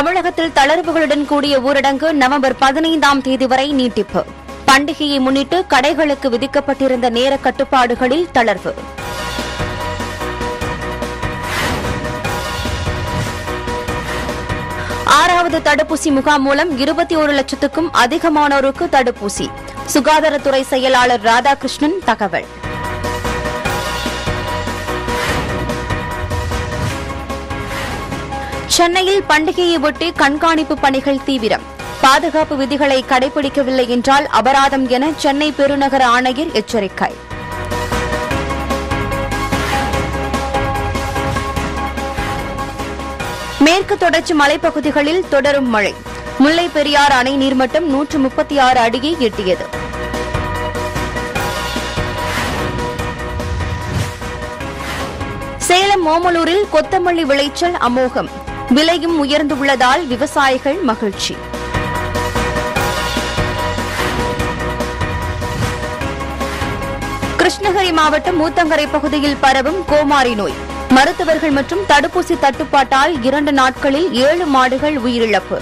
தமிழகத்தில் தளர்வுகளுடன் கூடிய ஊரடங்கு நவம்பர் பதினைந்தாம் தேதி வரை நீட்டிப்பு. பண்டிகையை முன்னிட்டு கடைகளுக்கு விதிக்கப்பட்டிருந்த நேர கட்டுப்பாடுகளில் தளர்வு. ஆறாவது தடுப்பூசி முகாம் மூலம் இருபத்தி ஒரு லட்சத்துக்கும் அதிகமானோருக்கு தடுப்பூசி. சுகாதாரத்துறை செயலாளர் ராதாகிருஷ்ணன் தகவல். சென்னையில் பண்டிகையை ஒட்டி கண்காணிப்பு பணிகள் தீவிரம். பாதுகாப்பு விதிகளை கடைபிடிக்கவில்லை என்றால் அபராதம் என சென்னை பெருநகர ஆணையர் எச்சரிக்கை. மேற்கு தொடர்ச்சி மலைப்பகுதிகளில் தொடரும் மழை. முல்லை பெரியாறு அணை நீர்மட்டம் நூற்று முப்பத்தி ஆறு அடியை எட்டியது. சேலம் ஓமலூரில் கொத்தமல்லி விளைச்சல் அமோகம். விலையும் உயர்ந்துள்ளதால் விவசாயிகள் மகிழ்ச்சி. கிருஷ்ணகிரி மாவட்டம் மூத்தங்கரை பகுதியில் பரவும் கோமாரி நோய். மருத்துவர்கள் மற்றும் தடுப்பூசி தட்டுப்பாட்டால் இரண்டு நாட்களில் ஏழு மாடுகள் உயிரிழப்பு.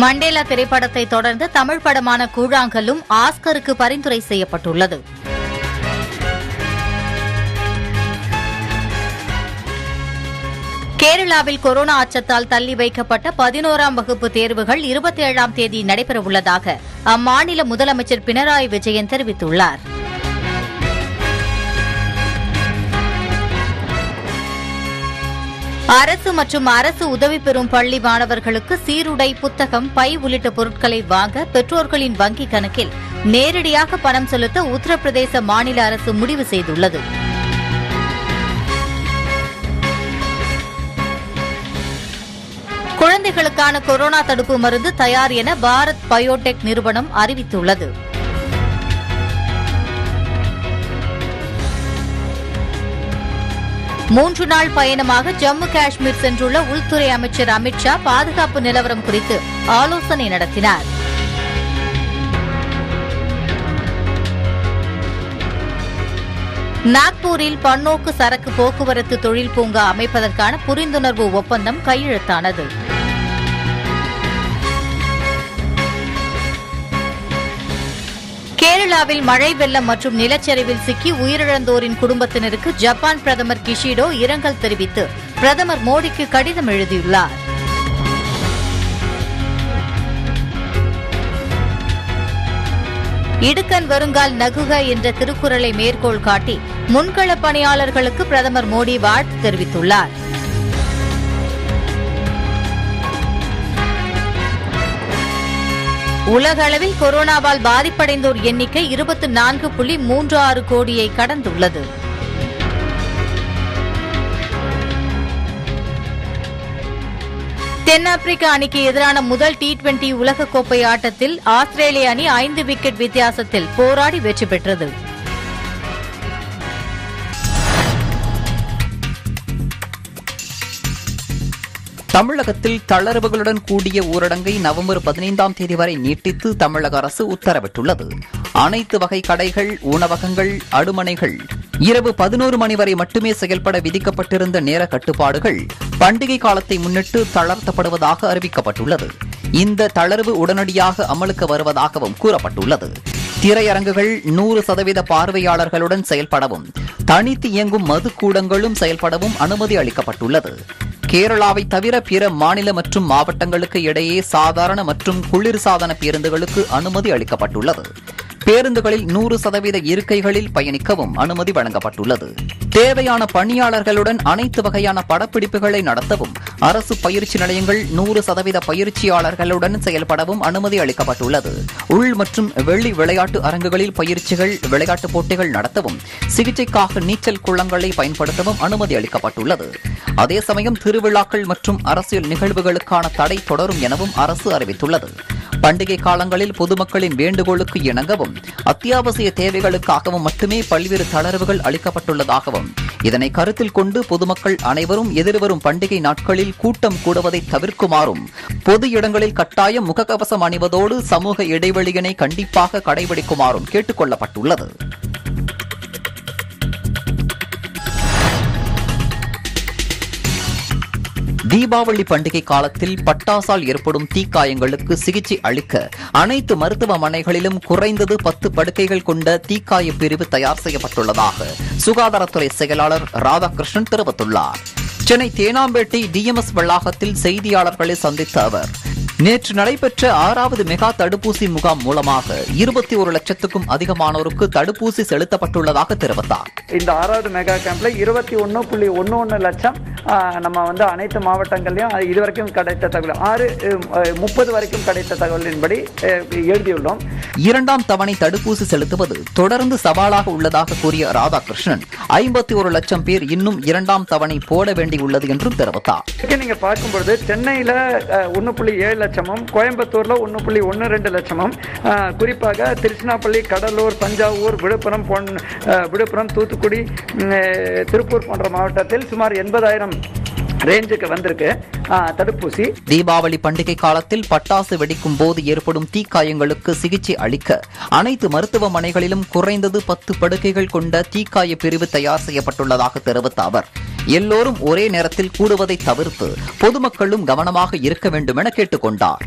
மண்டேலா திரைப்படத்தை தொடர்ந்து தமிழ் படமான கூழாங்கல்லும் ஆஸ்கருக்கு பரிந்துரை செய்யப்பட்டுள்ளது. கேரளாவில் கொரோனா அச்சத்தால் தள்ளி வைக்கப்பட்ட பதினோராம் வகுப்பு தேர்வுகள் இருபத்தி ஏழாம் தேதி நடைபெறவுள்ளதாக அம்மாநில முதலமைச்சர் பினராயி விஜயன் தெரிவித்துள்ளார். அரசு மற்றும் அரசு உதவி பெறும் பள்ளி மாணவர்களுக்கு சீருடை புத்தகம் பை உள்ளிட்ட பொருட்களை வாங்க பெற்றோர்களின் வங்கிக் கணக்கில் நேரடியாக பணம் செலுத்த உத்தரப்பிரதேச மாநில அரசு முடிவு செய்துள்ளது. குழந்தைகளுக்கான கொரோனா தடுப்பு மருந்து தயார் என பாரத் பயோடெக் நிறுவனம் அறிவித்துள்ளது. மூன்று நாள் பயணமாக ஜம்மு காஷ்மீர் சென்றுள்ள உள்துறை அமைச்சர் அமித்ஷா பாதுகாப்பு நிலவரம் குறித்து ஆலோசனை நடத்தினார். நாக்பூரில் பன்னோக்கு சரக்கு போக்குவரத்து தொழில் பூங்கா அமைப்பதற்கான புரிந்துணர்வு ஒப்பந்தம் கையெழுத்தானது. கேரளாவில் மழை வெள்ளம் மற்றும் நிலச்சரிவில் சிக்கி உயிரிழந்தோரின் குடும்பத்தினருக்கு ஜப்பான் பிரதமர் கிஷிடோ இரங்கல் தெரிவித்து பிரதமர் மோடிக்கு கடிதம் எழுதியுள்ளார். இடுக்கன் வருங்கால் நகுக என்ற திருக்குறளை மேற்கோள் காட்டி முன்களப் பணியாளர்களுக்கு பிரதமர் மோடி வாழ்த்து தெரிவித்துள்ளார். உலக அளவில் கொரோனாவால் பாதிப்படைந்தோர் எண்ணிக்கை இருபத்தி நான்கு புள்ளி மூன்று ஆறு கோடியை கடந்துள்ளது. தென்னாப்பிரிக்க அணிக்கு எதிரான முதல் டி டுவெண்டி உலகக்கோப்பை ஆட்டத்தில் ஆஸ்திரேலிய அணி ஐந்து விக்கெட் வித்தியாசத்தில் போராடி வெற்றி பெற்றது. தமிழகத்தில் தளர்வுகளுடன் கூடிய ஊரடங்கை நவம்பர் பதினைந்தாம் தேதி வரை நீட்டித்து தமிழக அரசு உத்தரவிட்டுள்ளது. அனைத்து வகை கடைகள் உணவகங்கள் அடுமனைகள் இரவு பதினோரு மணி வரை மட்டுமே செயல்பட விதிக்கப்பட்டிருந்த நேர கட்டுப்பாடுகள் பண்டிகை காலத்தை முன்னிட்டு தளர்த்தப்படுவதாக அறிவிக்கப்பட்டுள்ளது. இந்த தளர்வு உடனடியாக அமலுக்கு வருவதாகவும் கூறப்பட்டுள்ளது. திரையரங்குகள் நூறு சதவீத பார்வையாளர்களுடன் செயல்படவும் தனித்து இயங்கும் மதுக்கூடங்களும் செயல்படவும் அனுமதி அளிக்கப்பட்டுள்ளது. கேரளாவை தவிர பிற மாநில மற்றும் மாவட்டங்களுக்கு இடையே சாதாரண மற்றும் குளிர்சாதன பேருந்துகளுக்கு அனுமதி அளிக்கப்பட்டுள்ளது. பேருந்துகளில் நூறு சதவீத இருக்கைகளில் பயணிக்கவும் அனுமதி வழங்கப்பட்டுள்ளது. தேவையான பணியாளர்களுடன் அனைத்து வகையான படப்பிடிப்புகளை நடத்தவும் அரசு பயிற்சி நிலையங்கள் நூறு சதவீத பயிற்சியாளர்களுடன் செயல்படவும் அனுமதி அளிக்கப்பட்டுள்ளது. உள் மற்றும் வெள்ளி விளையாட்டு அரங்குகளில் பயிற்சிகள் விளையாட்டுப் போட்டிகள் நடத்தவும் சிகிச்சைக்காக நீச்சல் குளங்களை பயன்படுத்தவும் அனுமதி அளிக்கப்பட்டுள்ளது. அதே சமயம் திருவிழாக்கள் மற்றும் அரசியல் நிகழ்வுகளுக்கான தடை தொடரும் எனவும் அரசு அறிவித்துள்ளது. பண்டிகை காலங்களில் பொதுமக்களின் வேண்டுகோளுக்கு இணங்கவும் அத்தியாவசிய தேவைகளுக்காகவும் மட்டுமே பல்வேறு தளர்வுகள் அளிக்கப்பட்டுள்ளதாகவும் இதனை கருத்தில் கொண்டு பொதுமக்கள் அனைவரும் எதிர்வரும் பண்டிகை நாட்களில் கூட்டம் கூடுவதை தவிர்க்குமாறும் பொது இடங்களில் கட்டாயம் முகக்கவசம் அணிவதோடு சமூக இடைவெளியினை கண்டிப்பாக கடைபிடிக்குமாறும் கேட்டுக் கொள்ளப்பட்டுள்ளது தீபாவளி பண்டிகை காலத்தில் பட்டாசால் ஏற்படும் தீக்காயங்களுக்கு சிகிச்சை அளிக்க அனைத்து மருத்துவமனைகளிலும் குறைந்தது பத்து படுக்கைகள் கொண்ட தீக்காய பிரிவு தயார் செய்யப்பட்டுள்ளதாக சுகாதாரத்துறை செயலாளர் ராதாகிருஷ்ணன் தெரிவித்துள்ளார். சென்னை தேனாம்பேட்டை டிஎம்எஸ் வளாகத்தில் செய்தியாளர்களை சந்தித்த அவர் நேற்று நடைபெற்ற ஆறாவது மெகா தடுப்பூசி முகாம் மூலமாக இருபத்தி ஒரு லட்சத்துக்கும் அதிகமானோருக்கு தடுப்பூசி செலுத்தப்பட்டுள்ளதாக தெரிவித்தார். இந்த ஆறாவது மெகா கேம்ப்ல இருபத்தி ஒன்று புள்ளி ஒன்று ஒன்று லட்சம் நம்ம வந்து அனைத்து மாவட்டங்கள்லையும் இதுவரைக்கும் கிடைத்த தகவல் ஆறு முப்பது வரைக்கும் கிடைத்த தகவலின்படி எழுதியுள்ளோம். இரண்டாம் தவணை தடுப்பூசி செலுத்துவது தொடர்ந்து சவாலாக உள்ளதாக கூறிய ராதாகிருஷ்ணன் ஐம்பத்தி ஒரு லட்சம் பேர் இன்னும் இரண்டாம் தவணை போட வேண்டியுள்ளது என்றும் தெரிவித்தார். நீங்க பார்க்கும்பொழுது சென்னையில ஒன்று புள்ளி ஏழு லட்சமும் கோயம்புத்தூரில் ஒன்று புள்ளி ஒன்று ரெண்டு லட்சமும். குறிப்பாக திருச்சினாப்பள்ளி கடலூர் தஞ்சாவூர் விழுப்புரம் பொன் விழுப்புரம் தூத்துக்குடி திருப்பூர் போன்ற மாவட்டத்தில் சுமார் எண்பதாயிரம் ரேஞ்சுக்கு வந்திருக்கு. தடுப்பூசி. தீபாவளி பண்டிகை காலத்தில் பட்டாசு வெடிக்கும் போது ஏற்படும் தீக்காயங்களுக்கு சிகிச்சை அளிக்க அனைத்து மருத்துவமனைகளிலும் குறைந்தது பத்து படுக்கைகள் கொண்ட தீக்காய பிரிவு தயார் செய்யப்பட்டுள்ளதாக தெரிவித்த அவர். எல்லோரும் ஒரே நேரத்தில் கூடுவதை தவிர்த்து பொதுமக்களும் கவனமாக இருக்க வேண்டும் என கேட்டுக்கொண்டார்.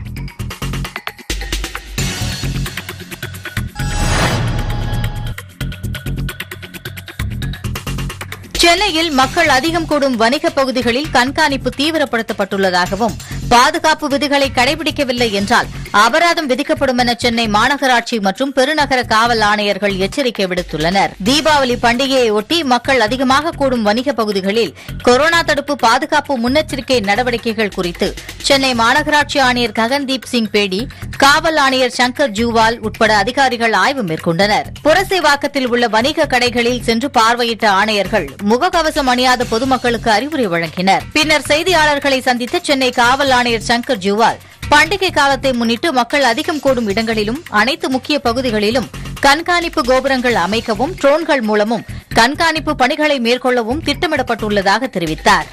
சென்னையில் மக்கள் அதிகம் கூடும் வணிக பகுதிகளில் கண்காணிப்பு தீவிரப்படுத்தப்பட்டுள்ளதாகவும் பாதுகாப்பு விதிகளை கடைபிடிக்கவில்லை என்றால் அபராதம் விதிக்கப்படும் என சென்னை மாநகராட்சி மற்றும் பெருநகர காவல் ஆணையர்கள் எச்சரிக்கை விடுத்துள்ளனர். தீபாவளி பண்டிகையை ஒட்டி மக்கள் அதிகமாக கூடும் வணிக பகுதிகளில் கொரோனா தடுப்பு பாதுகாப்பு முன்னெச்சரிக்கை நடவடிக்கைகள் குறித்து சென்னை மாநகராட்சி ஆணையர் ககன்தீப் சிங் பேடி காவல் ஆணையர் சங்கர் ஜூவால் உட்பட அதிகாரிகள் ஆய்வு மேற்கொண்டனர். புரசைவாக்கத்தில் உள்ள வணிக கடைகளில் சென்று பார்வையிட்ட ஆணையர்கள் முகக்கவசம் அணியாத பொதுமக்களுக்கு அறிவுரை வழங்கினர். பின்னர் செய்தியாளர்களை சந்தித்த சென்னை காவல் ஆணையர் சங்கர் ஜுவால். பண்டிகை காலத்தை முன்னிட்டு மக்கள் அதிகம் கூடும் இடங்களிலும் அனைத்து முக்கிய பகுதிகளிலும் கண்காணிப்பு கோபுரங்கள் அமைக்கவும் ட்ரோன்கள் மூலமும் கண்காணிப்பு பணிகளை மேற்கொள்ளவும் திட்டமிடப்பட்டுள்ளதாக தெரிவித்தார்.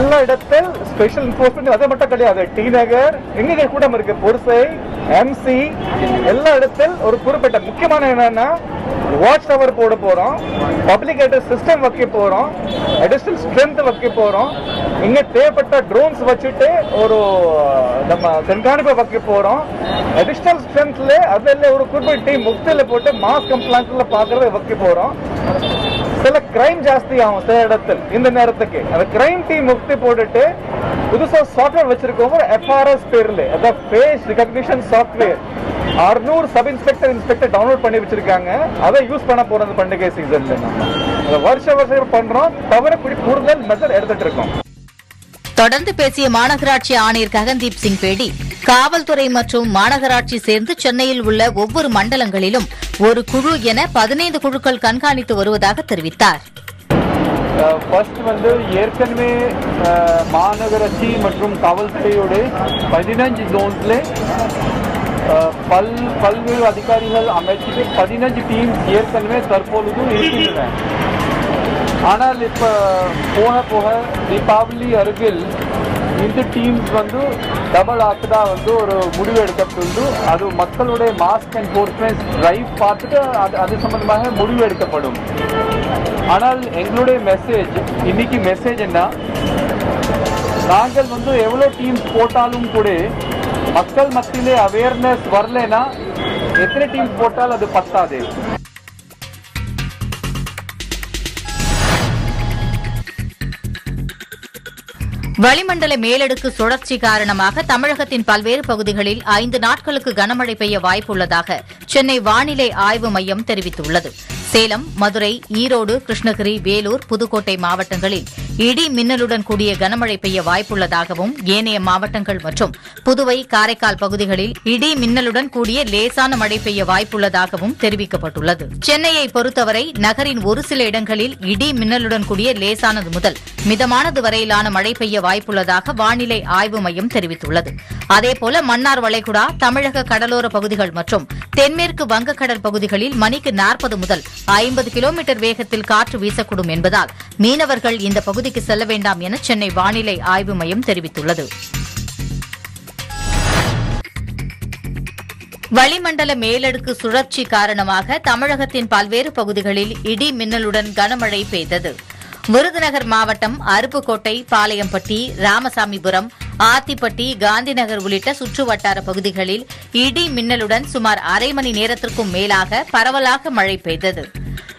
எல்லா இடத்தில் ஸ்பெஷல் என்ஃபோர்ஸ்மெண்ட் அது மட்டும் கிடையாது. டி நகர் எங்க கூட இருக்கு. பொருசை எம்சி எல்லா இடத்தில் ஒரு குறிப்பிட்ட முக்கியமான என்னன்னா வாட்ச் டவர் போட போறோம். பப்ளிக் அட்ரஸ் சிஸ்டம் வைக்க போறோம். அடிஷனல் ஸ்ட்ரென்த் வைக்க போறோம். இங்க தேவைப்பட்ட ட்ரோன்ஸ் வச்சுட்டு ஒரு நம்ம கண்காணிப்பை வைக்க போறோம். அடிஷனல் ஸ்ட்ரென்த்ல அதுல ஒரு குறிப்பிட்ட டீம் முக்தில போட்டு மாஸ் கம்ப்ளைண்ட்ல பாக்குறத வைக்க போறோம். சில கிரைம் ஜாஸ்தி ஆகும் சில இடத்தில் இந்த நேரத்துக்கு. அந்த கிரைம் டீம் முக்தி போட்டுட்டு புதுசா சாஃப்ட்வேர் வச்சிருக்கோம் எஃப்ஆர்எஸ் பேர்ல அதாவது ஃபேஸ் ரெகக்னிஷன் சாஃப்ட்வேர் அறுநூறு சப் இன்ஸ்பெக்டர் இன்ஸ்பெக்டர் டவுன்லோட் பண்ணி வச்சிருக்காங்க. அதை யூஸ் பண்ண போறோம் இந்த பண்டிகை சீசன்ல நம்ம. வருஷ வருஷம் பண்றோம். தவிர கூடி கூடுதல் மெத்தட் எடுத்துட்டு இருக்கோம். தொடர்ந்து பேசிய மாநகராட்சி ஆணையர் ககன்தீப் சிங் பேடி காவல்துறை மற்றும் மாநகராட்சி சேர்ந்து சென்னையில் உள்ள ஒவ்வொரு மண்டலங்களிலும் ஒரு குழு என பதினைந்து குழுக்கள் கண்காணித்து வருவதாக தெரிவித்தார். ஃபர்ஸ்ட் வந்து ஏற்கனவே மாநகராட்சி மற்றும் காவல்துறையோட பதினஞ்சு ஜோன்ஸ்ல பல் பல்வேறு அதிகாரிகள் அமைச்சிட்டு பதினஞ்சு டீம் ஏற்கனவே தற்பொழுது இருக்கின்றன. ஆனால் இப்போ போக போக தீபாவளி அருகில் இந்த டீம்ஸ் வந்து டபுள் ஆக்குதா வந்து ஒரு முடிவு எடுக்கப்பட்டு அது மக்களுடைய மாஸ்க் என்ஃபோர்ஸ்மெண்ட் ட்ரைவ் பார்த்துட்டு அது அது சம்பந்தமாக முடிவு எடுக்கப்படும். ஆனால் எங்களுடைய மெசேஜ் இன்னைக்கு மெசேஜ் என்ன? நாங்கள் வந்து எவ்வளோ டீம்ஸ் போட்டாலும் கூட மக்கள் மத்தியிலே அவேர்னஸ் வரலனா எத்தனை டீம் போட்டால் அது பத்தாது. வளிமண்டல மேலடுக்கு சுழற்சி காரணமாக தமிழகத்தின் பல்வேறு பகுதிகளில் ஐந்து நாட்களுக்கு கனமழை பெய்ய வாய்ப்புள்ளதாக சென்னை வானிலை ஆய்வு மையம் தெரிவித்துள்ளது. சேலம் மதுரை ஈரோடு கிருஷ்ணகிரி வேலூர் புதுக்கோட்டை மாவட்டங்களில் இடி மின்னலுடன் கூடிய கனமழை பெய்ய வாய்ப்புள்ளதாகவும் ஏனைய மாவட்டங்கள் மற்றும் புதுவை காரைக்கால் பகுதிகளில் இடி மின்னலுடன் கூடிய லேசான மழை பெய்ய வாய்ப்புள்ளதாகவும் தெரிவிக்கப்பட்டுள்ளது. சென்னையை பொறுத்தவரை நகரின் ஒரு சில இடங்களில் இடி மின்னலுடன் கூடிய லேசானது முதல் மிதமானது வரையிலான மழை பெய்ய வாய்ப்புள்ளதாக வானிலை ஆய்வு மையம் தெரிவித்துள்ளது. அதேபோல மன்னார் வளைகுடா தமிழக கடலோர பகுதிகள் மற்றும் தென்மேற்கு வங்கக்கடல் பகுதிகளில் மணிக்கு நாற்பது முதல் ஐம்பது கிலோமீட்டர் வேகத்தில் காற்று வீசக்கூடும் என்பதால் மீனவர்கள் இந்த பகுதிக்கு செல்ல வேண்டாம் என சென்னை வானிலை ஆய்வு மையம் தெரிவித்துள்ளது. வளிமண்டல மேலடுக்கு சுழற்சி காரணமாக தமிழகத்தின் பல்வேறு பகுதிகளில் இடி மின்னலுடன் கனமழை பெய்தது. விருதுநகர் மாவட்டம் அருப்புக்கோட்டை பாளையம்பட்டி ராமசாமிபுரம் ஆத்திப்பட்டி காந்திநகர் உள்ளிட்ட சுற்று வட்டார பகுதிகளில் இடி மின்னலுடன் சுமார் அரை மணி நேரத்திற்கும் மேலாக பரவலாக மழை பெய்தது.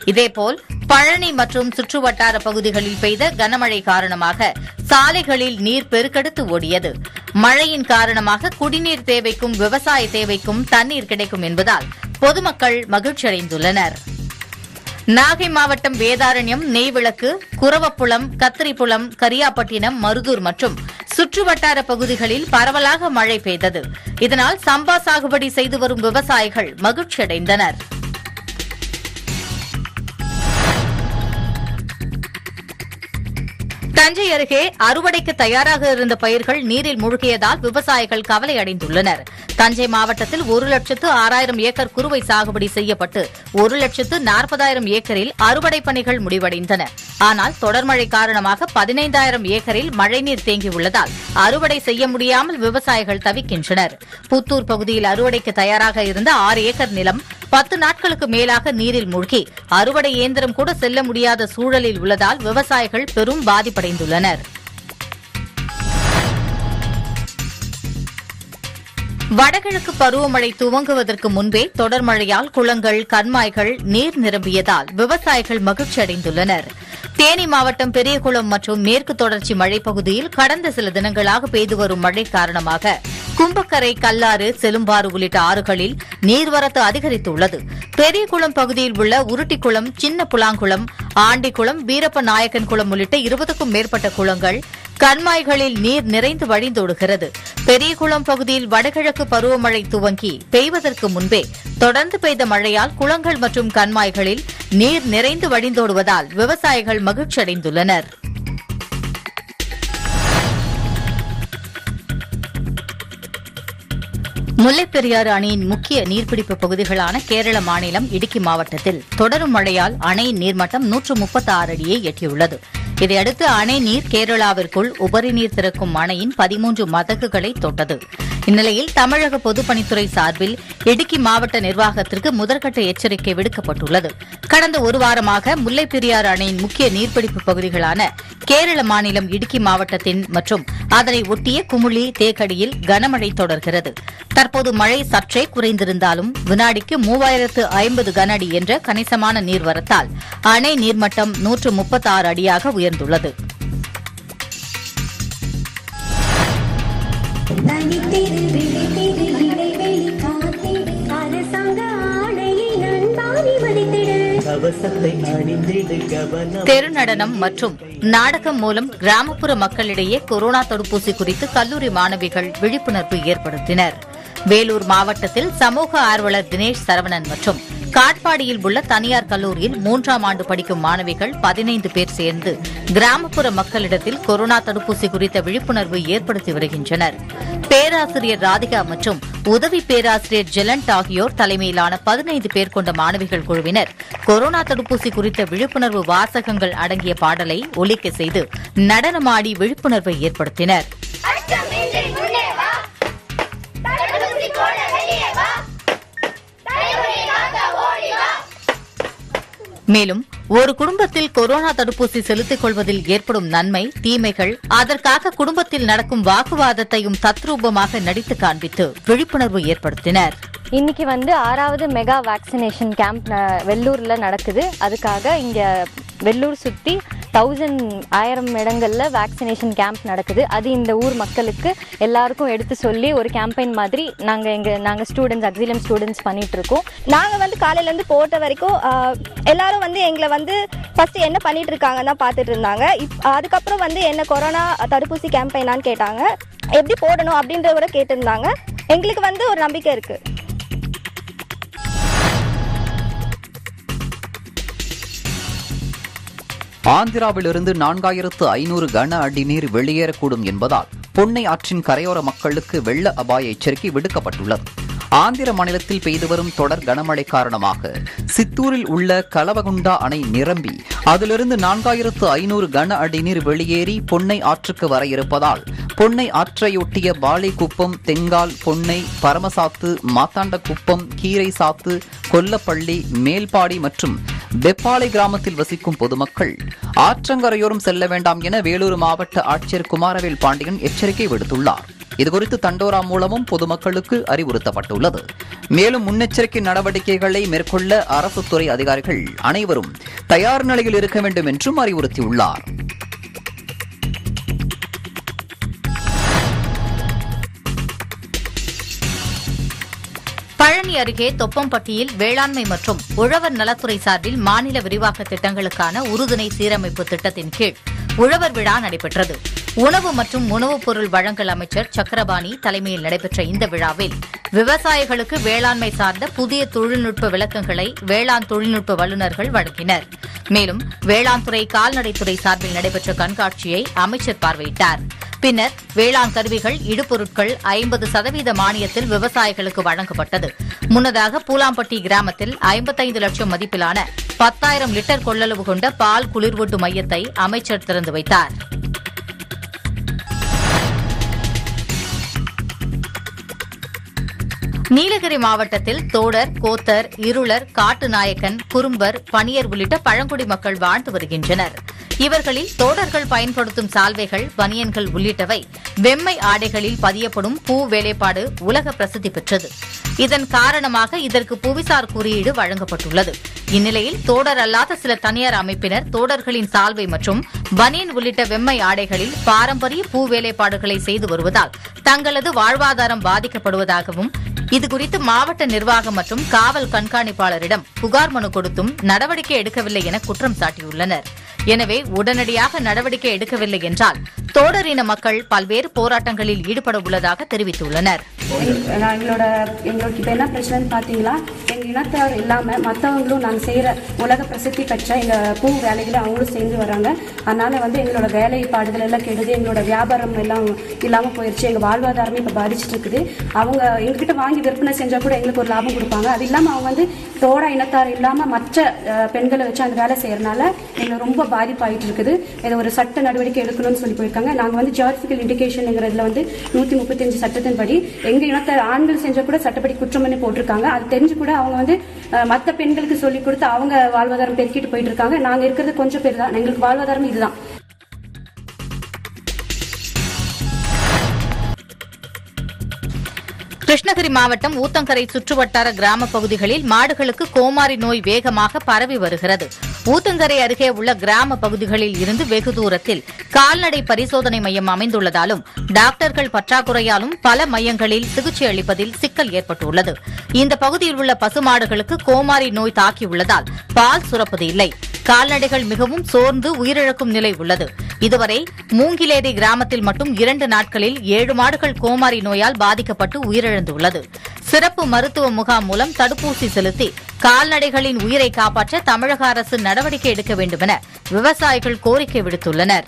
இதேபோல் பழனி மற்றும் சுற்றுவட்டார பகுதிகளில் பெய்த கனமழை காரணமாக சாலைகளில் நீர் பெருக்கெடுத்து ஓடியது. மழையின் காரணமாக குடிநீர் தேவைக்கும் விவசாய தேவைக்கும் தண்ணீர் கிடைக்கும் என்பதால் பொதுமக்கள் மகிழ்ச்சியடைந்துள்ளனா் நாகை மாவட்டம் வேதாரண்யம் நெய்விளக்கு குரவப்புலம் கத்திரிப்புலம் கரியாப்பட்டினம் மருதூர் மற்றும் சுற்றுவட்டார பகுதிகளில் பரவலாக மழை பெய்தது. இதனால் சம்பா சாகுபடி செய்து வரும் விவசாயிகள் மகிழ்ச்சியடைந்தனா் தஞ்சை அருகே அறுவடைக்கு தயாராக இருந்த பயிர்கள் நீரில் மூழ்கியதால் விவசாயிகள் கவலை அடைந்துள்ளனர் தஞ்சை மாவட்டத்தில் ஒரு லட்சத்து ஆறாயிரம் ஏக்கர் குறுவை சாகுபடி செய்யப்பட்டு ஒரு லட்சத்து நாற்பதாயிரம் ஏக்கரில் அறுவடை பணிகள் முடிவடைந்தன. ஆனால் தொடர் மழை காரணமாக பதினைந்தாயிரம் ஏக்கரில் மழைநீர் தேங்கியுள்ளதால் அறுவடை செய்ய முடியாமல் விவசாயிகள் தவிக்கின்றனர். புத்தூர் பகுதியில் அறுவடைக்கு தயாராக இருந்த ஆறு ஏக்கர் நிலம் பத்து நாட்களுக்கு மேலாக நீரில் மூழ்கி அறுவடை இயந்திரம் கூட செல்ல முடியாத சூழலில் உள்ளதால் விவசாயிகள் பெரும் பாதிப்படைந்துள்ளனர். வடகிழக்கு பருவமழை துவங்குவதற்கு முன்பே தொடர் மழையால் குளங்கள் கண்மாய்கள் நீர் நிரம்பியதால் விவசாயிகள் மகிழ்ச்சி அடைந்துள்ளனர். தேனி மாவட்டம் பெரியகுளம் மற்றும் மேற்கு தொடர்ச்சி மழைப்பகுதியில் கடந்த சில தினங்களாக பெய்து வரும் மழை காரணமாக கும்பக்கரை கல்லாறு செலும்பாறு உள்ளிட்ட ஆறுகளில் நீர்வரத்து அதிகரித்துள்ளது. பெரியகுளம் பகுதியில் உள்ள உருட்டிக்குளம் சின்ன புலாங்குளம் ஆண்டிக்குளம் வீரப்ப நாயக்கன் குளம் உள்ளிட்ட இருபதுக்கும் மேற்பட்ட குளங்கள் கண்மாய்களில் நீர் நிறைந்து வழிந்தோடுகிறது. பெரியகுளம் பகுதியில் வடகிழக்கு பருவமழை துவங்கி பெய்வதற்கு முன்பே தொடர்ந்து பெய்த மழையால் குளங்கள் மற்றும் கண்மாய்களில் நீர் நிறைந்து வழிந்தோடுவதால் விவசாயிகள் மகிழ்ச்சியடைந்துள்ளனர். முல்லைப்பெரியாறு அணையின் முக்கிய நீர்பிடிப்பு பகுதிகளான கேரள மாநிலம் இடுக்கி மாவட்டத்தில் தொடரும் மழையால் அணையின் நீர்மட்டம் நூற்று முப்பத்தி ஆறு அடியை எட்டியுள்ளது. இதையடுத்து அணை நீர் கேரளாவிற்குள் உபரி நீர் திறக்கும் அணையின் பதிமூன்று மதகுகளை தொட்டது. இந்நிலையில் தமிழக பொதுப்பணித்துறை சார்பில் இடுக்கி மாவட்ட நிர்வாகத்திற்கு முதற்கட்ட எச்சரிக்கை விடுக்கப்பட்டுள்ளது. கடந்த ஒரு வாரமாக முல்லைப் பெரியாறு அணையின் முக்கிய நீர்பிடிப்பு பகுதிகளான கேரள மாநிலம் இடுக்கி மாவட்டத்தின் மற்றும் அதனை ஒட்டிய குமுளி தேக்கடியில் கனமழை தொடர்கிறது. தற்போது மழை சற்றே குறைந்திருந்தாலும் வினாடிக்கு மூவாயிரத்து ஐம்பது கன அடி என்ற கணிசமான நீர்வரத்தால் அணை நீர்மட்டம் நூற்று முப்பத்தாறு அடியாக உயர்ந்துள்ளது தெருநடனம் மற்றும் நாடகம் மூலம் கிராமப்புற மக்களிடையே கொரோனா தடுப்பூசி குறித்து கல்லூரி மாணவிகள் விழிப்புணர்வு ஏற்படுத்தினர். வேலூர் மாவட்டத்தில் சமூக ஆர்வலர் தினேஷ் சரவணன் மற்றும் காட்பாடியில் உள்ள தனியார் கல்லூரியில் மூன்றாம் ஆண்டு படிக்கும் மாணவிகள் பதினைந்து பேர் சேர்ந்து கிராமப்புற மக்களிடத்தில் கொரோனா தடுப்பூசி குறித்த விழிப்புணர்வு ஏற்படுத்தி வருகின்றனர். பேராசிரியர் ராதிகா மற்றும் உதவி பேராசிரியர் ஜெலண்ட் ஆகியோர் தலைமையிலான பதினைந்து பேர் கொண்ட மாணவிகள் குழுவினர் கொரோனா தடுப்பூசி குறித்த விழிப்புணர்வு வாசகங்கள் அடங்கிய பாடலை ஒலிக்க செய்து நடனமாடி விழிப்புணர்வை ஏற்படுத்தினர். மேலும் ஒரு குடும்பத்தில் கொரோனா தடுப்பூசி செலுத்திக் கொள்வதில் ஏற்படும் நன்மை தீமைகள் அதற்காக குடும்பத்தில் நடக்கும் வாக்குவாதத்தையும் தத்ரூபமாக நடித்து காண்பித்து விழிப்புணர்வு ஏற்படுத்தினர். இன்னைக்கு வந்து ஆறாவது மெகா வேக்சினேஷன் கேம்ப் வெள்ளூர்ல நடக்குது. அதுக்காக இங்க வெள்ளூர் சுத்தி தௌசண்ட் ஆயிரம் இடங்களில் வேக்சினேஷன் கேம்ப் நடக்குது. அது இந்த ஊர் மக்களுக்கு எல்லாருக்கும் எடுத்து சொல்லி ஒரு கேம்பெயின் மாதிரி நாங்கள் எங்கள் நாங்கள் ஸ்டூடெண்ட்ஸ் அக்ஸிலியம் ஸ்டூடெண்ட்ஸ் பண்ணிகிட்ருக்கோம் நாங்கள் வந்து காலையிலேருந்து போட்ட வரைக்கும் எல்லாரும் வந்து எங்களை வந்து ஃபஸ்ட்டு என்ன பண்ணிட்டு இருக்காங்கன்னு தான் பார்த்துட்டு இருந்தாங்க இப் அதுக்கப்புறம் வந்து என்ன கொரோனா தடுப்பூசி கேம்பெயினான்னு கேட்டாங்க. எப்படி போடணும் அப்படின்றத கூட கேட்டிருந்தாங்க. எங்களுக்கு வந்து ஒரு நம்பிக்கை இருக்குது ஆந்திராவிலிருந்து நான்காயிரத்து ஐநூறு கன அடி நீர் வெளியேறக்கூடும் என்பதால் பொன்னை ஆற்றின் கரையோர மக்களுக்கு வெள்ள அபாய எச்சரிக்கை விடுக்கப்பட்டுள்ளது. ஆந்திர மாநிலத்தில் பெய்து வரும் தொடர் கனமழை காரணமாக சித்தூரில் உள்ள கலவகுண்டா அணை நிரம்பி அதிலிருந்து நான்காயிரத்து ஐநூறு கன அடி நீர் வெளியேறி பொன்னை ஆற்றுக்கு வர இருப்பதால் பொன்னை ஆற்றையொட்டிய பாலைக்குப்பம் தெங்கால் பொன்னை பரமசாத்து மாத்தாண்டக்குப்பம் கீரை சாத்து கொல்லப்பள்ளி மேல்பாடி மற்றும் வெப்பாலை கிராமத்தில் வசிக்கும் பொதுமக்கள் ஆற்றங்கரையோரம் செல்ல வேண்டாம் என வேலூர் மாவட்ட ஆட்சியர் குமாரவேல் பாண்டியன் எச்சரிக்கை விடுத்துள்ளார். இதுகுறித்து தண்டோரா மூலமும் பொதுமக்களுக்கு அறிவுறுத்தப்பட்டுள்ளது. மேலும் முன்னெச்சரிக்கை நடவடிக்கைகளை மேற்கொள்ள அரசு துறை அதிகாரிகள் அனைவரும் தயார் நிலையில் இருக்க வேண்டும் என்றும் அறிவுறுத்தியுள்ளார். பழனி அருகே தொப்பம்பட்டியில் வேளாண்மை மற்றும் உழவர் நலத்துறை சார்பில் மாநில விரிவாக்க திட்டங்களுக்கான உறுதுணை சீரமைப்பு திட்டத்தின் கீழ் உழவர் விழா நடைபெற்றது. உணவு மற்றும் உணவுப் பொருள் வழங்கல் அமைச்சர் சக்கரபாணி தலைமையில் நடைபெற்ற இந்த விழாவில் விவசாயிகளுக்கு வேளாண்மை சார்ந்த புதிய தொழில்நுட்ப விளக்கங்களை வேளாண் தொழில்நுட்ப வல்லுநர்கள் வழங்கினர். மேலும் வேளாண் துறை கால்நடைத்துறை சார்பில் நடைபெற்ற கண்காட்சியை அமைச்சர் பார்வையிட்டார். பின்னர் வேளாண் கருவிகள் இடுபொருட்கள் ஐம்பது சதவீத மானியத்தில் விவசாயிகளுக்கு வழங்கப்பட்டது. முன்னதாக பூலாம்பட்டி கிராமத்தில் ஐம்பத்தைந்து லட்சம் மதிப்பிலான பத்தாயிரம் லிட்டர் கொள்ளளவு கொண்ட பால் குளிர்வூட்டு மையத்தை அமைச்சர் திறந்து வைத்தார். நீலகிரி மாவட்டத்தில் தோடர் கோத்தர் இருளர் காட்டு நாயக்கன் குறும்பர் பணியர் உள்ளிட்ட பழங்குடி மக்கள் வாழ்ந்து வருகின்றனர். இவர்களில் தோடர்கள் பயன்படுத்தும் சால்வைகள் பனியன்கள் உள்ளிட்டவை வெம்மை ஆடைகளில் பதியப்படும் பூ வேலைப்பாடு உலக பிரசித்தி பெற்றது. இதன் காரணமாக இதற்கு புவிசார் குறியீடு வழங்கப்பட்டுள்ளது. இந்நிலையில் தோடர் அல்லாத சில தனியார் அமைப்பினர் தோடர்களின் சால்வை மற்றும் பனியன் உள்ளிட்ட வெம்மை ஆடைகளில் பாரம்பரிய பூ வேலைப்பாடுகளை செய்து வருவதால் தங்களது வாழ்வாதாரம் பாதிக்கப்படுவதாகவும் இதுகுறித்து மாவட்ட நிர்வாகம் மற்றும் காவல் கண்காணிப்பாளரிடம் புகார் மனு கொடுத்தும் நடவடிக்கை எடுக்கவில்லை என குற்றம் சாட்டியுள்ளனர். எனவே உடனடியாக நடவடிக்கை எடுக்கவில்லை என்றால் தோடர் இன மக்கள் பல்வேறு போராட்டங்களில் ஈடுபட உள்ளதாக தெரிவித்துள்ளனர். நான் எங்களோட எங்களுக்கு இப்போ என்ன பிரச்சனைன்னு பார்த்தீங்களா எங்கள் இனத்தவர் இல்லாமல் மற்றவங்களும் நாங்கள் செய்கிற உலக பிரசித்தி பெற்ற எங்கள் பூ வேலைகளை அவங்களும் சேர்ந்து வராங்க. அதனால வந்து எங்களோட வேலை பாடுதல் எல்லாம் கெடுது எங்களோட வியாபாரம் எல்லாம் இல்லாமல் போயிடுச்சு எங்கள் வாழ்வாதாரமே இப்போ பாதிச்சுட்டு இருக்குது. அவங்க எங்ககிட்ட வாங்கி விற்பனை செஞ்சால் கூட எங்களுக்கு ஒரு லாபம் கொடுப்பாங்க. அது இல்லாமல் அவங்க வந்து தோட இனத்தார் இல்லாமல் மற்ற பெண்களை வச்சு அந்த வேலை செய்யறதுனால எங்களை ரொம்ப பாதிப்பாயிட்டு இருக்குது இதை ஒரு சட்ட நடவடிக்கை எடுக்கணும்னு சொல்லி போயிருக்காங்க. நாங்கள் வந்து ஜியாகிரபிக்கல் இண்டிகேஷனுங்கிறதுல வந்து நூற்றி முப்பத்தஞ்சு சட்டத்தின்படி எங்க இனத்தை ஆண்கள் செஞ்சால் கூட சட்டப்படி குற்றம் போட்டிருக்காங்க. அது தெரிஞ்சு கூட அவங்க வந்து மற்ற பெண்களுக்கு சொல்லி கொடுத்து அவங்க வாழ்வாதாரம் பெருக்கிட்டு போயிட்டு இருக்காங்க நாங்க இருக்கிறது கொஞ்சம் பேர் தான். எங்களுக்கு வாழ்வாதாரம் இதுதான். கிருஷ்ணகிரி மாவட்டம் ஊத்தங்கரை சுற்றுவட்டார கிராம பகுதிகளில் மாடுகளுக்கு கோமாரி நோய் வேகமாக பரவி வருகிறது. ஊத்தங்கரை அருகே உள்ள கிராம பகுதிகளில் இருந்து வெகு தூரத்தில் கால்நடை பரிசோதனை மையம் அமைந்துள்ளதாலும் டாக்டர்கள் பற்றாக்குறையாலும் பல மையங்களில் சிகிச்சை அளிப்பதில் சிக்கல் ஏற்பட்டுள்ளது. இந்த பகுதியில் உள்ள பசுமாடுகளுக்கு கோமாரி நோய் தாக்கியுள்ளதால் பால் சுரப்பது இல்லை. கால்நடைகள் மிகவும் சோர்ந்து உயிரிழக்கும் நிலை உள்ளது. இதுவரை மூங்கிலேரி கிராமத்தில் மட்டும் இரண்டு நாட்களில் ஏழு மாடுகள் கோமாரி நோயால் பாதிக்கப்பட்டு உயிரிழந்தது உயிரிழந்துள்ளது சிறப்பு மருத்துவ முகாம் மூலம் தடுப்பூசி செலுத்தி கால்நடைகளின் உயிரை காப்பாற்ற தமிழக அரசு நடவடிக்கை எடுக்க வேண்டுமென விவசாயிகள் கோரிக்கை விடுத்துள்ளனர்.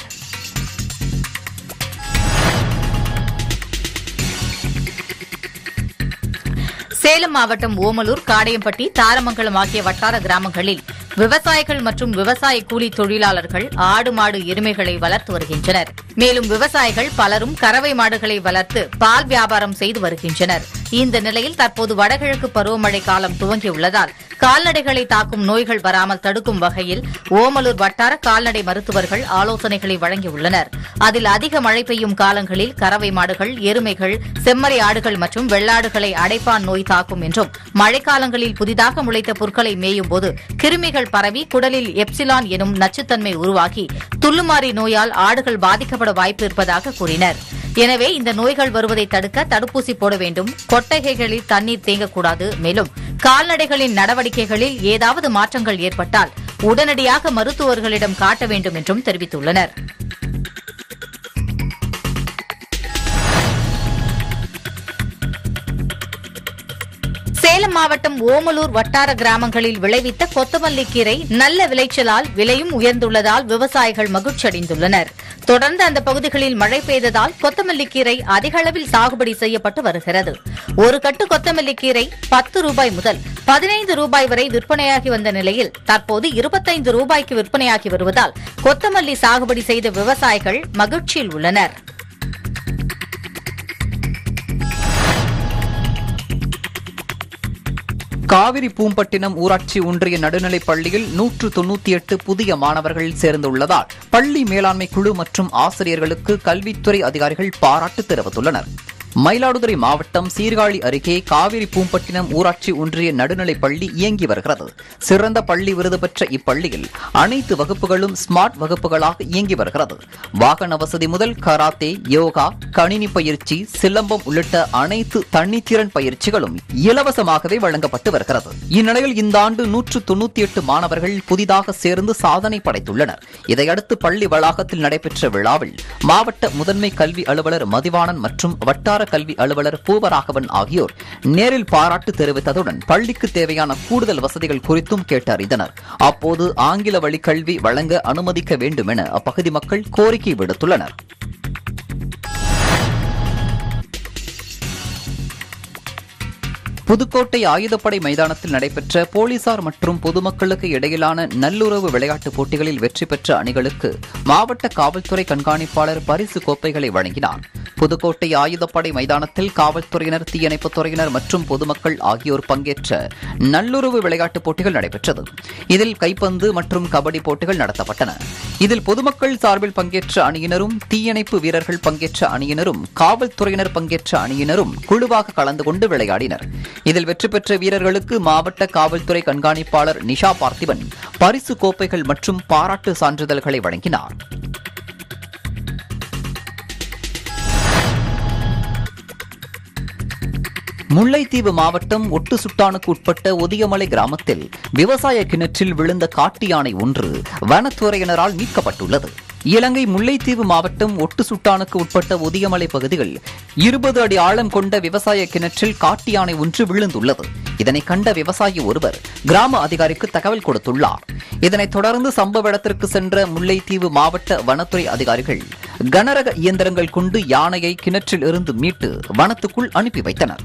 சேலம் மாவட்டம் ஓமலூர் காடையம்பட்டி தாரமங்கலம் ஆகிய வட்டார கிராமங்களில் விவசாயிகள் மற்றும் விவசாய கூலி தொழிலாளர்கள் ஆடு மாடு எருமைகளை வளர்த்து வருகின்றனா் மேலும் விவசாயிகள் பலரும் கறவை மாடுகளை வளர்த்து பால் வியாபாரம் செய்து வருகின்றனர். இந்த நிலையில் தற்போது வடகிழக்கு பருவமழை காலம் துவங்கியுள்ளதால் கால்நடைகளை தாக்கும் நோய்கள் வராமல் தடுக்கும் வகையில் ஓமலூர் வட்டார கால்நடை மருத்துவர்கள் ஆலோசனைகளை வழங்கியுள்ளனர். அதில் அதிக மழை பெய்யும் காலங்களில் கறவை மாடுகள் எருமைகள் செம்மறி ஆடுகள் மற்றும் வெள்ளாடுகளை அடைப்பான் நோய் தாக்கும் என்றும் மழைக்காலங்களில் புதிதாக முளைத்த புற்களை மேயும் போது கிருமிகள் பரவி குடலில் எப்சிலான் எனும் நச்சுத்தன்மை உருவாகி துள்ளுமாறி நோயால் ஆடுகள் ஏற்பட வாய்ப்பு இருப்பதாக கூறினர். எனவே இந்த நோய்கள் வருவதை தடுக்க தடுப்பூசி போட வேண்டும். கொட்டகைகளில் தண்ணீர் தேங்கக்கூடாது. மேலும் கால்நடைகளின் நடவடிக்கைகளில் ஏதாவது மாற்றங்கள் ஏற்பட்டால் உடனடியாக மருத்துவர்களிடம் காட்ட வேண்டும் என்றும் தெரிவித்துள்ளனர். சேலம் மாவட்டம் ஓமலூர் வட்டார கிராமங்களில் விளைவித்த கொத்தமல்லி கீரை நல்ல விளைச்சலால் விலையும் உயர்ந்துள்ளதால் விவசாயிகள் மகிழ்ச்சியடைந்துள்ளனர். தொடர்ந்து அந்த பகுதிகளில் மழை பெய்ததால் கொத்தமல்லி கீரை அதிக அளவில் சாகுபடி செய்யப்பட்டு வருகிறது. ஒரு கட்டு கொத்தமல்லி கீரை பத்து ரூபாய் முதல் பதினைந்து ரூபாய் வரை விற்பனையாகி வந்த நிலையில் தற்போது இருபத்தைந்து ரூபாய்க்கு விற்பனையாகி வருவதால் கொத்தமல்லி சாகுபடி செய்த விவசாயிகள் மகிழ்ச்சியில் உள்ளனர். காவிரி பூம்பட்டினம் ஊராட்சி ஒன்றிய நடுநிலைப் பள்ளியில் நூற்று தொண்ணூத்தி எட்டு புதிய மாணவர்கள் சேர்ந்துள்ளதால் பள்ளி மேலாண்மை குழு மற்றும் ஆசிரியர்களுக்கு கல்வித்துறை அதிகாரிகள் பாராட்டு தெரிவித்துள்ளனர். மயிலாடுதுறை மாவட்டம் சீர்காழி அருகே காவிரி பூம்பட்டினம் ஊராட்சி ஒன்றிய நடுநிலைப் பள்ளி இயங்கி வருகிறது. சிறந்த பள்ளி விருது பெற்ற இப்பள்ளியில் அனைத்து வகுப்புகளும் ஸ்மார்ட் வகுப்புகளாக இயங்கி வருகிறது. வாகன வசதி முதல் கராத்தே யோகா கணினி பயிற்சி சிலம்பம் உள்ளிட்ட அனைத்து தன்னித்திறன் பயிற்சிகளும் இலவசமாகவே வழங்கப்பட்டு வருகிறது. இந்நிலையில் இந்த ஆண்டு நூற்று தொன்னூத்தி எட்டு மாணவர்கள் புதிதாக சேர்ந்து சாதனை படைத்துள்ளனர். இதையடுத்து பள்ளி வளாகத்தில் நடைபெற்ற விழாவில் மாவட்ட முதன்மை கல்வி அலுவலர் மதிவாணன் மற்றும் வட்டார கல்வி அலுவலர் பூவராகவன் ஆகியோர் நேரில் பாராட்டு தெரிவித்ததுடன் பள்ளிக்கு தேவையான கூடுதல் வசதிகள் குறித்தும் கேட்டறிந்தனர் அப்போது ஆங்கில வழி கல்வி வழங்க அனுமதிக்க வேண்டும் என அப்பகுதி மக்கள் கோரிக்கை விடுத்துள்ளனர். புதுக்கோட்டை ஆயுதப்படை மைதானத்தில் நடைபெற்ற போலீசார் மற்றும் பொதுமக்களுக்கு இடையிலான நல்லுறவு விளையாட்டுப் போட்டிகளில் வெற்றி பெற்ற அணிகளுக்கு மாவட்ட காவல்துறை கண்காணிப்பாளர் பரிசு கோப்பைகளை வழங்கினார். புதுக்கோட்டை ஆயுதப்படை மைதானத்தில் காவல்துறையினர் தீயணைப்புத் துறையினர் மற்றும் பொதுமக்கள் ஆகியோர் பங்கேற்ற நல்லுறவு விளையாட்டுப் போட்டிகள் நடைபெற்றது. இதில் கைப்பந்து மற்றும் கபடி போட்டிகள் நடத்தப்பட்டன. இதில் பொதுமக்கள் சார்பில் பங்கேற்ற அணியினரும் தீயணைப்பு வீரர்கள் பங்கேற்ற அணியினரும் காவல்துறையினர் பங்கேற்ற அணியினரும் குழுவாக கலந்து கொண்டு விளையாடினர். இதில் வெற்றி பெற்ற வீரர்களுக்கு மாவட்ட காவல்துறை கண்காணிப்பாளர் நிஷா பார்த்திபன் பரிசு கோப்பைகள் மற்றும் பாராட்டு சான்றிதழ்களை வழங்கினார். முல்லைத்தீவு மாவட்டம் ஒட்டு சுட்டானுக்கு உட்பட்ட ஒதியமலை கிராமத்தில் விவசாய கிணற்றில் விழுந்த காட்டு யானை ஒன்று வனத்துறையினரால் மீட்கப்பட்டுள்ளது. இலங்கை முல்லைத்தீவு மாவட்டம் ஒட்டு சுட்டானுக்கு உட்பட்ட ஒதியமலை பகுதியில் இருபது அடி ஆழம் கொண்ட விவசாய கிணற்றில் காட்டு யானை ஒன்று விழுந்துள்ளது. இதனை கண்ட விவசாயி ஒருவர் கிராம அதிகாரிக்கு தகவல் கொடுத்துள்ளார். இதனைத் தொடர்ந்து சம்பவ இடத்திற்கு சென்ற முல்லைத்தீவு மாவட்ட வனத்துறை அதிகாரிகள் கனரக இயந்திரங்கள் கொண்டு யானையை கிணற்றில் இருந்து மீட்டு வனத்துக்குள் அனுப்பி வைத்தனர்.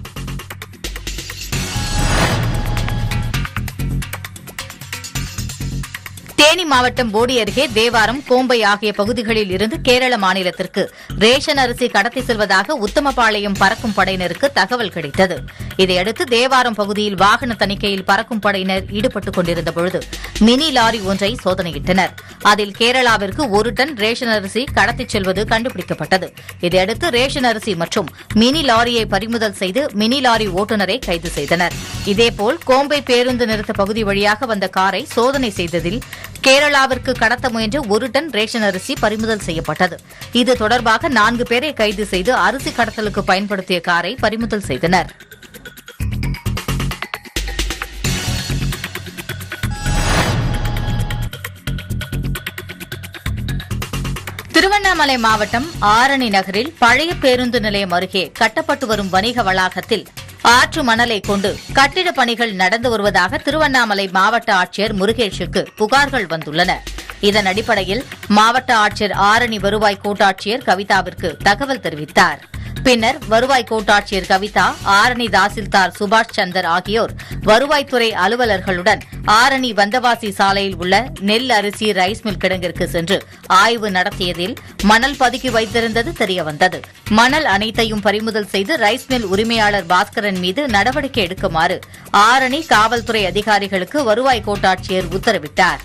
தேனி மாவட்டம் போடி அருகே தேவாரம் கோம்பை ஆகிய பகுதிகளில் இருந்து கேரள மாநிலத்திற்கு ரேஷன் அரிசி கடத்தி செல்வதாக உத்தமபாளையம் பறக்கும் படையினருக்கு தகவல் கிடைத்தது. இதையடுத்து தேவாரம் பகுதியில் வாகன தணிக்கையில் பறக்கும் படையினர் ஈடுபட்டுக் கொண்டிருந்த பொழுது மினி லாரி ஒன்றை சோதனையிட்டனர். அதில் கேரளாவிற்கு ஒரு டன் ரேஷன் அரிசி கடத்திச் செல்வது கண்டுபிடிக்கப்பட்டது. இதையடுத்து ரேஷன் அரிசி மற்றும் மினி லாரியை பறிமுதல் செய்து மினி லாரி ஓட்டுநரை கைது செய்தனர். இதேபோல் கோம்பை பேருந்து நிறுத்த பகுதி வழியாக வந்த காரை சோதனை செய்ததில் கேரளாவிற்கு கடத்த முயன்ற ஒரு டன் ரேஷன் அரிசி பறிமுதல் செய்யப்பட்டது. இது தொடர்பாக நான்கு பேரை கைது செய்து அரிசி கடத்தலுக்கு பயன்படுத்திய காரை பறிமுதல் செய்தனர். திருவண்ணாமலை மாவட்டம் ஆரணி நகரில் பழைய பேருந்து நிலையம் அருகே கட்டப்பட்டு வரும் வணிக வளாகத்தில் ஆற்று மணலை கொண்டு கட்டிட பணிகள் நடந்து வருவதாக திருவண்ணாமலை மாவட்ட ஆட்சியர் முருகேஷுக்கு புகார்கள் வந்துள்ளன. இதன் அடிப்படையில் மாவட்ட ஆட்சியர் ஆரணி வருவாய் கூட்டாட்சியர் கவிதாவிற்கு தகவல் தெரிவித்தார். பின்னர் வருவாய் கோட்டாட்சியர் கவிதா ஆரணி தாசில்தார் சுபாஷ் சந்தர் ஆகியோர் வருவாய்த்துறை அலுவலர்களுடன் ஆரணி வந்தவாசி சாலையில் உள்ள நெல் அரிசி ரைஸ் மில் கிடங்கிற்கு சென்று ஆய்வு நடத்தியதில் மணல் பதுக்கி வைத்திருந்தது தெரியவந்தது. மணல் அனைத்தையும் பறிமுதல் செய்து ரைஸ் மில் உரிமையாளர் பாஸ்கரன் மீது நடவடிக்கை எடுக்குமாறு ஆரணி காவல்துறை அதிகாரிகளுக்கு வருவாய் கோட்டாட்சியர் உத்தரவிட்டார்.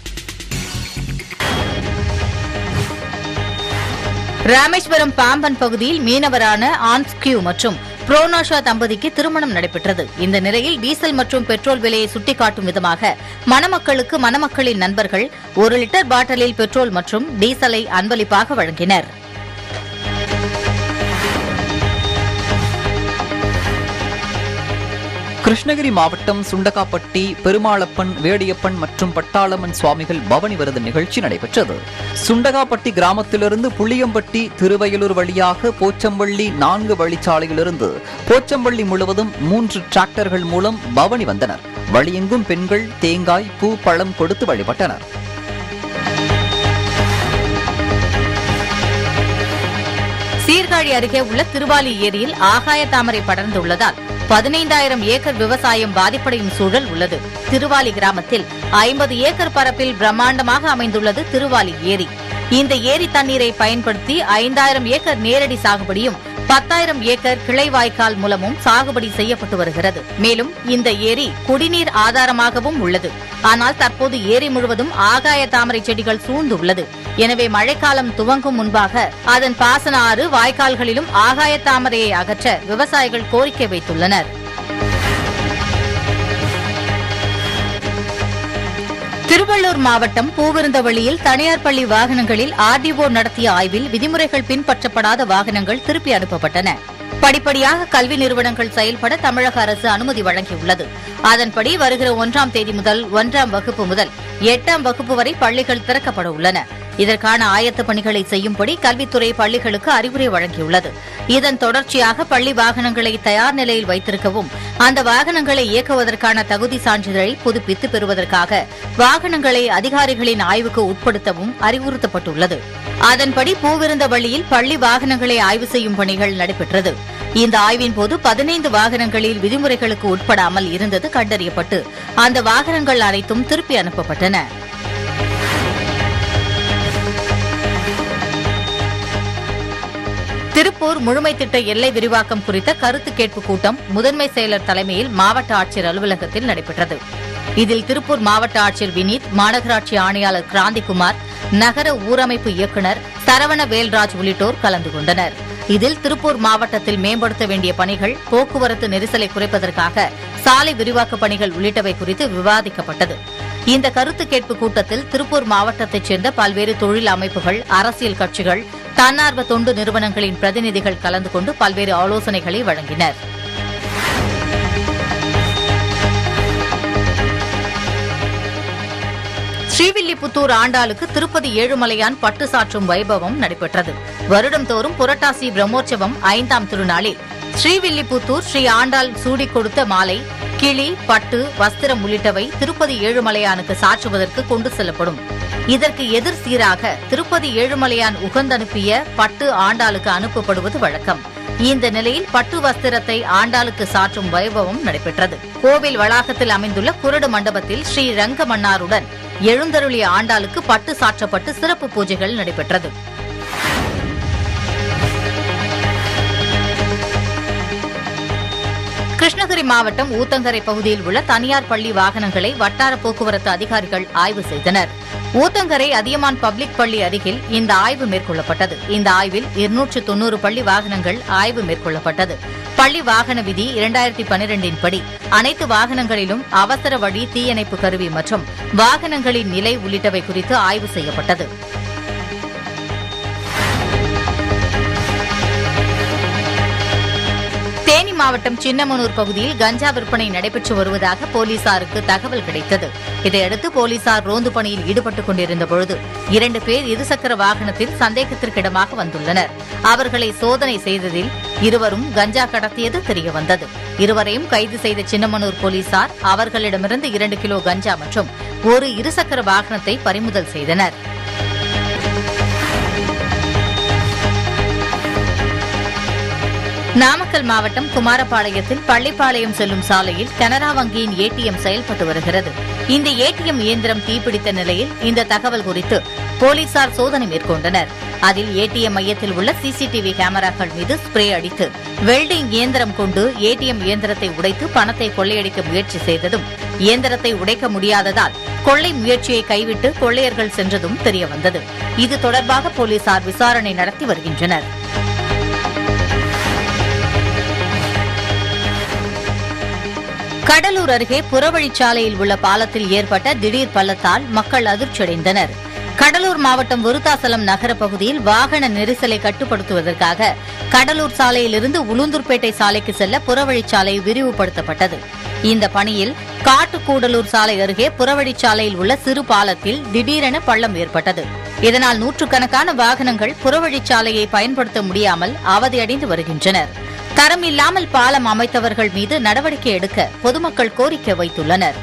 ராமேஸ்வரம் பாம்பன் பகுதியில் மீனவரான ஆன்ஸ்கியூ மற்றும் புரோனோஷா தம்பதிக்கு திருமணம் நடைபெற்றது. இந்த நிலையில் டீசல் மற்றும் பெட்ரோல் விலையை சுட்டிக்காட்டும் விதமாக மணமக்களுக்கு மணமக்களின் நண்பர்கள் ஒரு லிட்டர் பாட்டிலில் பெட்ரோல் மற்றும் டீசலை அன்பளிப்பாக வழங்கினர். கிருஷ்ணகிரி மாவட்டம் சுண்டகாப்பட்டி பெருமாளப்பன் வேடியப்பன் மற்றும் பட்டாளம்மன் சுவாமிகள் பவனி விருது நிகழ்ச்சி நடைபெற்றது. சுண்டகாப்பட்டி கிராமத்திலிருந்து புளியம்பட்டி திருவயலூர் வழியாக போச்சம்பள்ளி நான்கு வழிச்சாலையிலிருந்து போச்சம்பள்ளி முழுவதும் மூன்று டிராக்டர்கள் மூலம் பவனி வந்தனர். வழியெங்கும் பெண்கள் தேங்காய் பூ பழம் கொடுத்து வழிபட்டனர். சீர்காழி அருகே உள்ள திருவாலி ஏரியில் ஆகாய தாமரை படர்ந்துள்ளதால் பதினைந்தாயிரம் ஏக்கர் விவசாயம் பாதிப்படையும் சூழல் உள்ளது. திருவாலி கிராமத்தில் ஐம்பது ஏக்கர் பரப்பில் பிரம்மாண்டமாக அமைந்துள்ளது திருவாலி ஏரி. இந்த ஏரி தண்ணீரை பயன்படுத்தி ஐந்தாயிரம் ஏக்கர் நேரடி சாகுபடியும் பத்தாயிரம் ஏக்கர் கிளை வாய்க்கால் மூலமும் சாகுபடி செய்யப்பட்டு வருகிறது. மேலும் இந்த ஏரி குடிநீர் ஆதாரமாகவும் உள்ளது. ஆனால் தற்போது ஏரி முழுவதும் ஆகாய தாமரை செடிகள் சூழ்ந்துள்ளது. எனவே மழைக்காலம் துவங்கும் முன்பாக அதன் பாசன ஆறு வாய்க்கால்களிலும் ஆகாய தாமரையை அகற்ற விவசாயிகள் கோரிக்கை வைத்துள்ளனர். திருவள்ளூர் மாவட்டம் பூவிருந்தவள்ளியில் தனியார் பள்ளி வாகனங்களில் ஆர்டிஓ நடத்திய ஆய்வில் விதிமுறைகள் பின்பற்றப்படாத வாகனங்கள் திருப்பி அனுப்பப்பட்டன. படிப்படியாக கல்வி நிறுவனங்கள் செயல்பட தமிழக அரசு அனுமதி வழங்கியுள்ளது. அதன்படி வருகிற ஒன்றாம் தேதி முதல் ஒன்றாம் வகுப்பு முதல் எட்டாம் வகுப்பு வரை பள்ளிகள் திறக்கப்பட உள்ளன. இதற்கான ஆயத்த பணிகளை செய்யும்படி கல்வித்துறை பள்ளிகளுக்கு அறிவுரை வழங்கியுள்ளது. இதன் தொடர்ச்சியாக பள்ளி வாகனங்களை தயார் நிலையில் வைத்திருக்கவும் அந்த வாகனங்களை இயக்குவதற்கான தகுதி சான்றிதழை புதுப்பித்து பெறுவதற்காக வாகனங்களை அதிகாரிகளின் ஆய்வுக்கு உட்படுத்தவும் அறிவுறுத்தப்பட்டுள்ளது. அதன்படி பூவிருந்த வழியில் பள்ளி வாகனங்களை ஆய்வு செய்யும் பணிகள் நடைபெற்றது. இந்த ஆய்வின் போது பதினைந்து வாகனங்களில் விதிமுறைகளுக்கு உட்படாமல் இருந்தது கண்டறியப்பட்டு அந்த வாகனங்கள் அனைத்தும் திருப்பி அனுப்பப்பட்டன. திருப்பூர் முழுமை திட்ட எல்லை விரிவாக்கம் குறித்த கருத்து கேட்பு கூட்டம் முதன்மை செயலர் தலைமையில் மாவட்ட ஆட்சியர் அலுவலகத்தில் நடைபெற்றது. இதில் திருப்பூர் மாவட்ட ஆட்சியர் வினீத் மாநகராட்சி ஆணையாளர் கிராந்திகுமார் நகர ஊரமைப்பு இயக்குநர் சரவண வேல்ராஜ் உள்ளிட்டோர் கலந்து கொண்டனர். இதில் திருப்பூர் மாவட்டத்தில் மேம்படுத்த வேண்டிய பணிகள் போக்குவரத்து நெரிசலை குறைப்பதற்காக சாலை விரிவாக்க பணிகள் உள்ளிட்டவை குறித்து விவாதிக்கப்பட்டது. இந்த கருத்து கேட்பு கூட்டத்தில் திருப்பூர் மாவட்டத்தைச் சேர்ந்த பல்வேறு தொழில் அமைப்புகள் அரசியல் கட்சிகள் தன்னார்வ தொண்டு நிறுவனங்களின் பிரதிநிதிகள் கலந்து கொண்டு பல்வேறு ஆலோசனைகளை வழங்கினர். ஸ்ரீவில்லிபுத்தூர் ஆண்டாளுக்கு திருப்பதி ஏழுமலையான் பட்டு சாற்றும் வைபவம் நடைபெற்றது. வருடம்தோறும் புரட்டாசி பிரம்மோற்சவம் ஐந்தாம் திருநாளில் ஸ்ரீவில்லிபுத்தூர் ஸ்ரீ ஆண்டாள் சூடிக் கொடுத்த மாலை கிளி பட்டு வஸ்திரம் உள்ளிட்டவை திருப்பதி ஏழுமலையானுக்கு சாற்றுவதற்கு கொண்டு செல்லப்படும். இதற்கு எதிர் சீராக திருப்பதி ஏழுமலையான் உகந்தனுப்பிய பட்டு ஆண்டாளுக்கு அனுப்பப்படுவது வழக்கம். இந்த நிலையில் பட்டு வஸ்திரத்தை ஆண்டாளுக்கு சாற்றும் வைபவம் நடைபெற்றது. கோவில் வளாகத்தில் அமைந்துள்ள குரடு மண்டபத்தில் ஸ்ரீ ரங்கமன்னாருடன் எழுந்தருளிய ஆண்டாளுக்கு பட்டு சாற்றப்பட்டு சிறப்பு பூஜைகள் நடைபெற்றது. கிருஷ்ணகிரி மாவட்டம் ஊத்தங்கரை பகுதியில் உள்ள தனியார் பள்ளி வாகனங்களை வட்டார போக்குவரத்து அதிகாரிகள் ஆய்வு செய்தனர். ஊத்தங்கரை அதியமான் பப்ளிக் பள்ளி அருகில் இந்த ஆய்வு மேற்கொள்ளப்பட்டது. இந்த ஆய்வில் இருநூற்று தொன்னூறு பள்ளி வாகனங்கள் ஆய்வு மேற்கொள்ளப்பட்டது. பள்ளி வாகன விதி இரண்டாயிரத்தி பனிரெண்டின் படி அனைத்து வாகனங்களிலும் அவசர வழி தீயணைப்பு கருவி மற்றும் வாகனங்களின் நிலை உள்ளிட்டவை குறித்து ஆய்வு செய்யப்பட்டது. மாவட்டம் சின்னமனூர் பகுதியில் கஞ்சா விற்பனை நடைபெற்று வருவதாக போலீசாருக்கு தகவல் கிடைத்தது. இதையடுத்து போலீசார் ரோந்து பணியில் ஈடுபட்டுக் கொண்டிருந்த பொழுது இரண்டு பேர் இருசக்கர வாகனத்தில் சந்தேகத்திற்கிடமாக வந்துள்ளனர். அவர்களை சோதனை செய்ததில் இருவரும் கஞ்சா கடத்தியது தெரியவந்தது. இருவரையும் கைது செய்த சின்னமனூர் போலீசார் அவர்களிடமிருந்து இரண்டு கிலோ கஞ்சா மற்றும் ஒரு இருசக்கர வாகனத்தை பறிமுதல் செய்தனர். நாமக்கல் மாவட்டம் குமாரபாளையத்தில் பள்ளிப்பாளையம் செல்லும் சாலையில் கனரா வங்கியின் ஏடிஎம் செயல்பட்டு வருகிறது. இந்த ஏடிஎம் இயந்திரம் தீப்பிடித்த நிலையில் இந்த தகவல் குறித்து போலீசார் சோதனை மேற்கொண்டனர். அதில் ஏடிஎம் மையத்தில் உள்ள சிசிடிவி கேமராக்கள் மீது ஸ்ப்ரே அடித்து வெல்டிங் இயந்திரம் கொண்டு ஏடிஎம் இயந்திரத்தை உடைத்து பணத்தை கொள்ளையடிக்க முயற்சி செய்ததும் இயந்திரத்தை உடைக்க முடியாததால் கொள்ளை முயற்சியை கைவிட்டு கொள்ளையர்கள் சென்றதும் தெரியவந்தது. இது தொடர்பாக போலீசார் விசாரணை நடத்தி வருகின்றனர். கடலூர் அருகே புறவழிச்சாலையில் உள்ள பாலத்தில் ஏற்பட்ட திடீர் பள்ளத்தால் மக்கள் அதிர்ச்சியடைந்தனர். கடலூர் மாவட்டம் விருத்தாசலம் நகர பகுதியில் வாகன நெரிசலை கட்டுப்படுத்துவதற்காக கடலூர் சாலையிலிருந்து உளுந்தூர்பேட்டை சாலைக்கு செல்ல புறவழிச்சாலை விரிவுபடுத்தப்பட்டது. இந்த பணியில் காட்டுக்கூடலூர் சாலை அருகே புறவழிச்சாலையில் உள்ள சிறு பாலத்தில் திடீரென பள்ளம் ஏற்பட்டது. இதனால் நூற்றுக்கணக்கான வாகனங்கள் புறவழிச்சாலையை பயன்படுத்த முடியாமல் அவதியடைந்து வருகின்றனர். தரம் இல்லாமல் பாலம் அமைத்தவர்கள் மீது நடவடிக்கை எடுக்க பொதுமக்கள் கோரிக்கை வைத்துள்ளனர்